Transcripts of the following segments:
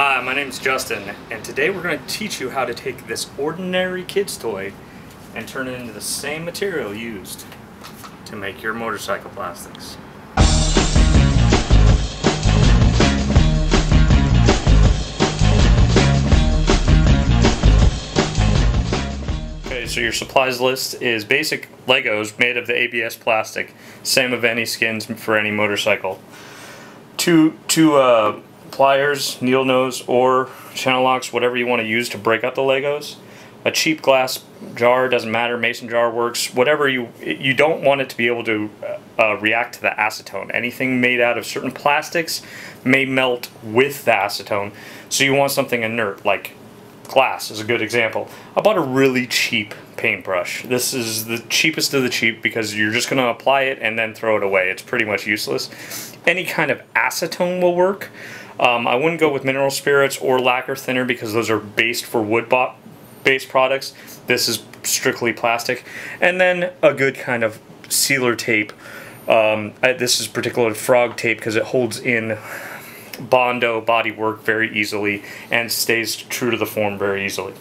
Hi, my name is Justin, and today we're going to teach you how to take this ordinary kid's toy and turn it into the same material used to make your motorcycle plastics. Okay, so your supplies list is basic Legos made of the ABS plastic, same of any skins for any motorcycle. Two, two uh, pliers, needle nose, or channel locks, whatever you want to use to break up the Legos. A cheap glass jar doesn't matter, mason jar works. Whatever you you don't want it to be able to uh, react to the acetone. Anything made out of certain plastics may melt with the acetone, so you want something inert like glass is a good example. I bought a really cheap paintbrush. This is the cheapest of the cheap because you're just going to apply it and then throw it away. It's pretty much useless. Any kind of acetone will work. Um, I wouldn't go with mineral spirits or lacquer thinner because those are based for wood based products. This is strictly plastic. And then a good kind of sealer tape. Um, I, this is particularly frog tape because it holds in Bondo bodywork very easily and stays true to the form very easily.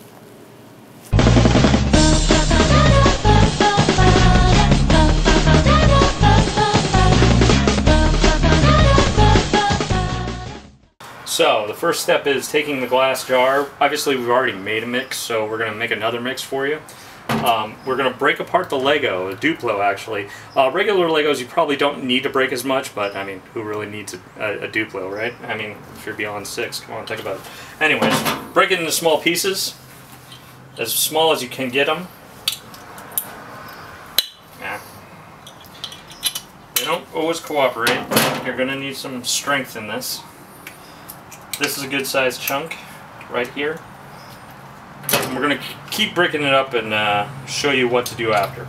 So the first step is taking the glass jar. Obviously we've already made a mix, so we're going to make another mix for you. Um, we're going to break apart the Lego, Duplo actually. Uh, regular Legos you probably don't need to break as much, but I mean, who really needs a, a, a, Duplo, right? I mean, if you're beyond six, come on, think about it. Anyways, break it into small pieces, as small as you can get them. Nah. They don't always cooperate. You're going to need some strength in this. This is a good sized chunk right here. And we're going to keep breaking it up and uh, show you what to do after.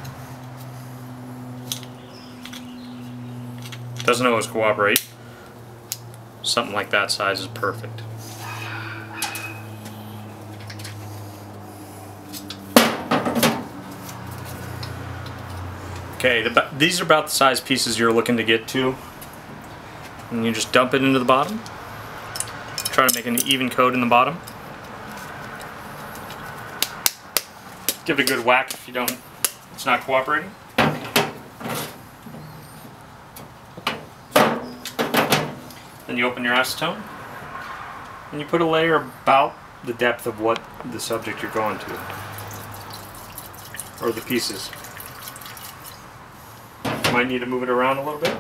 Doesn't always cooperate. Something like that size is perfect. Okay, the, these are about the size pieces you're looking to get to. And you just dump it into the bottom. Try to make an even coat in the bottom. Give it a good whack if you don't, it's not cooperating. Then you open your acetone and you put a layer about the depth of what the subject you're going to, or the pieces. You might need to move it around a little bit.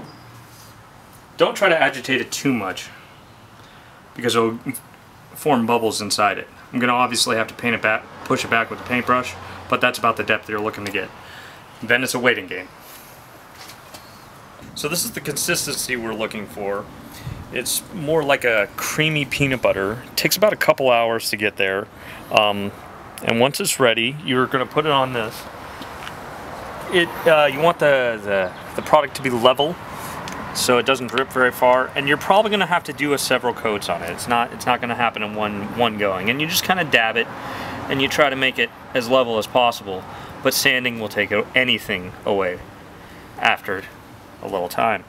Don't try to agitate it too much because it'll form bubbles inside it. I'm going to obviously have to paint it back, push it back with a paintbrush, but that's about the depth you're looking to get. Then it's a waiting game. So this is the consistency we're looking for. It's more like a creamy peanut butter. It takes about a couple hours to get there. Um, and once it's ready, you're going to put it on this. It uh, You want the, the, the product to be level so it doesn't drip very far and you're probably going to have to do a several coats on it. It's not it's not going to happen in one one going. And you just kind of dab it and you try to make it as level as possible but sanding will take anything away after a little time.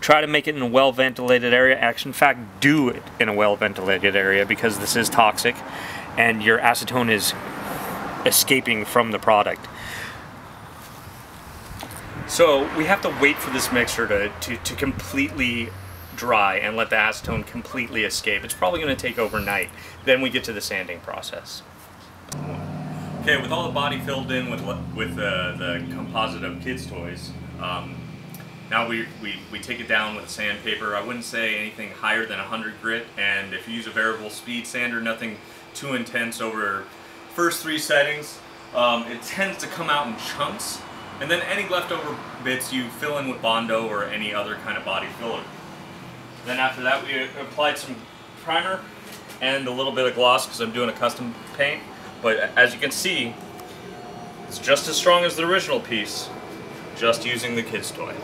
Try to make it in a well ventilated area. Actually in fact do it in a well ventilated area because this is toxic and your acetone is escaping from the product so we have to wait for this mixture to, to, to completely dry and let the acetone completely escape. It's probably going to take overnight. Then we get to the sanding process. Okay, with all the body filled in with with uh, the composite of kids' toys, um, now we, we, we take it down with sandpaper. I wouldn't say anything higher than 100 grit, and if you use a variable speed sander, nothing too intense over first three settings. Um, it tends to come out in chunks, and then any leftover bits you fill in with Bondo or any other kind of body filler. Then after that we applied some primer and a little bit of gloss because I'm doing a custom paint. But as you can see, it's just as strong as the original piece, just using the kid's toy.